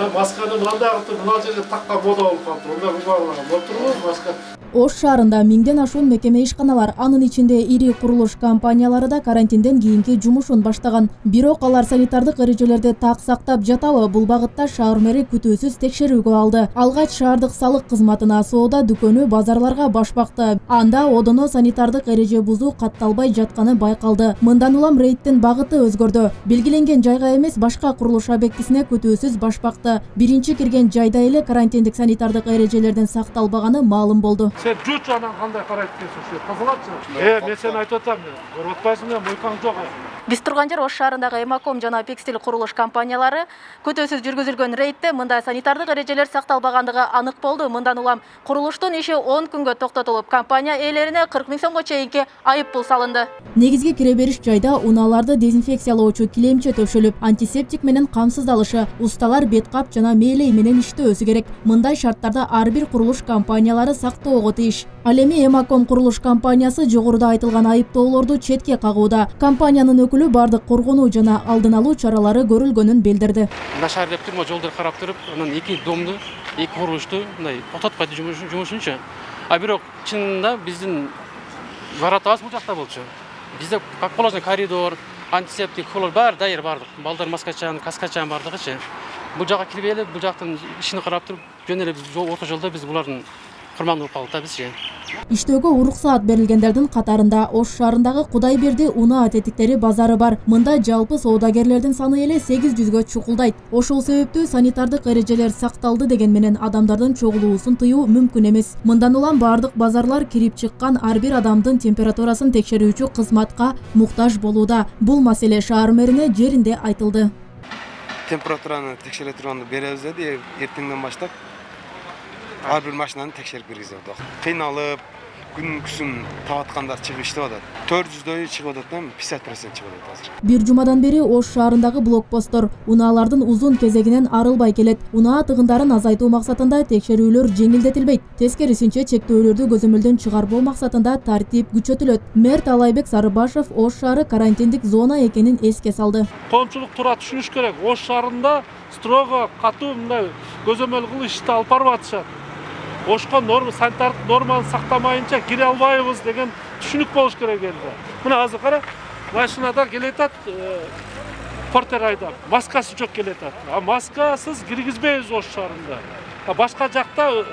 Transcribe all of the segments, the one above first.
мына жерге мода ош шаарында миңден ашуун мекеме ишканалар анын ичинде ири курулуш компаниялары да карантинден кийинки жумушун баштаган. Бирок алар санитардык эрежелерди так сактап жатабы бул багытта шаар мэри күтүүсүз текшерүүгө алды. Алгач шаардык салык кызматына соода дүкөнү базарларга баш бакты. Анда одоно санитардык эреже бузуу катталбай жатканы байкалды. Мындан улам рейдтин багыты өзгөрдү. Белгиленген жайга эмес башка курулуш объектисине күтүүсүз баш бакты. Биринчи кирген жайда эле карантиндик санитардык эрежелердин сакталбаганы маалым болду сен жуучу анан кандай карайт экенсиң ушул тазалачы э мен сени айтып атам көрүп атпайсыңбы мыйкаң жок биз турган жер ош шаарындагы эмаком жана пикстиль курулуш компаниялары күтүүсүз жүргүзүлгөн рейдте мындай санитардык эрежелер сакталбагандыгы анык болду мындан улам курулуштун иши он күнгө токтотулуп компания ээлерине кырк миң сомго чейинки айып пул салынды. Негизги кире бериш жайда унааларды дезинфекциялоочу килемче төшөлүп антисептик менен камсыздалышы усталар бет кап жана мээлей менен иштөөсү керек. Мындай шарттарды ар бир курулуш компаниялары сактоого тийиш ал эми эмаком курулуш компаниясы жогоруда айтылган айыптоолорду четке кагууда компаниянын өкүлү баардык коргонуу жана алдын алуу чаралары көрүлгөнүн билдирди нашар деп туруп жолдорду карап туруп анан эки домду эки курулушту мындай токтотпойт жумушунчу а бирок чынында биздин воротабыз бул жакта болчу. Бизде как положено коридор антисептик хлор баары даяр баардык балдар маскачан каскачан баардыгычы бул жака кирбей эле бул жактын ишин карап туруп жөн эле биз орто жолдо биз булардын курман болуп калдык да бизчи иштөөгө уруксаат берилгендердин катарында ош шаарындагы кудайберди унаа тетиктери базары бар мында жалпы соодагерлердин саны эле сегиз жүзгө чукулдайт ошол себептүү санитардык эрежелер сакталды деген менен адамдардын чогулуусун тыюу мүмкүн эмес мындан улам баардык базарлар кирип чыккан ар бир адамдын температурасын текшерүүчү кызматка муктаж болууда бул маселе шаар мэрине жеринде айтылды температураны текшере турганды беребиз деди эртеңден баштап ар бир машинаны текшерип киргизип кыйналып күн күсүн таап аткандар чыгып иштеп атат төрт жүздөй чыгып атат да пятьдесят процент чыгып атат азыр. Бир жумадан бери ош шаарындагы блокпосттор унаалардын узун кезегинен арылбай келет. Унаа тыгындарын азайтуу максатында текшерүүлөр жеңилдетилбейт. Тескерисинче чектөөлөрдү көзөмөлдөн чыгарбоо максатында тартип күчөтүлөт. Мэр таалайбек сарыбашев ош шаары карантиндик зона экенин эске салды. Коомчулук туура түшүнүш керек. Ош шаарында строго катуу мындай көзөмөл кылып ишти алып барып атышат. Ошко норма санитардык норманы сактамайынча кире албайбыз деген түшүнүк болуш керек эле мына азыр кара машинада келатат портер айдап маскасы жок келатат а маскасыз киргизбейбиз ош шаарында башка жакта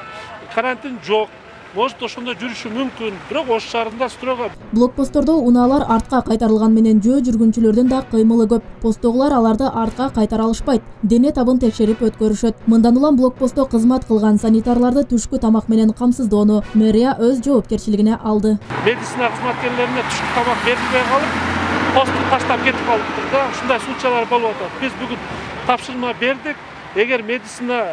карантин жок может ошондо жүрүшү мүмкүн бирок ош шаарында строго блокпосттордо унаалар артка кайтарылган менен жөө жүргүнчүлөрдүн да кыймылы көп. Посттогулар аларды артка кайтара алышпайт. Дене табын текшерип өткөрүшөт. Мындан улам блокпостто кызмат кылган санитарларды түшкү тамак менен камсыздоону мэрия өз жоопкерчилигине алды. Медицина кызматкерлерине түшкү тамак берилбей калып постту таштап кетип калыптыр да. Ушундай случайлар болуп атат. Биз бүгүн тапшырма бердик. Эгер медицина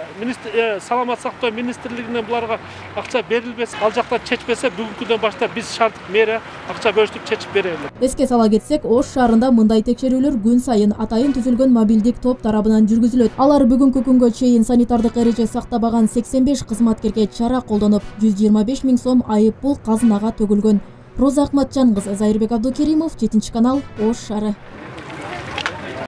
саламат сактоо министрлигинен буларга акча берилбесе ал жактан чечпесе бүгүнкү күндөн баштап биз шаардык мэрия акча бөлүштүрүп чечип берели эске сала кетсек ош шаарында мындай текшерүүлөр күн сайын атайын түзүлгөн мобилдик топ тарабынан жүргүзүлөт алар бүгүнкү күнгө чейин санитардык эреже сактабаган сексен беш кызматкерге чара колдонуп жүз жыйырма беш миң сом айып пул казынага төгүлгөн роза акматжан кызы зайырбек абдукеримов жетинчи канал ош шаары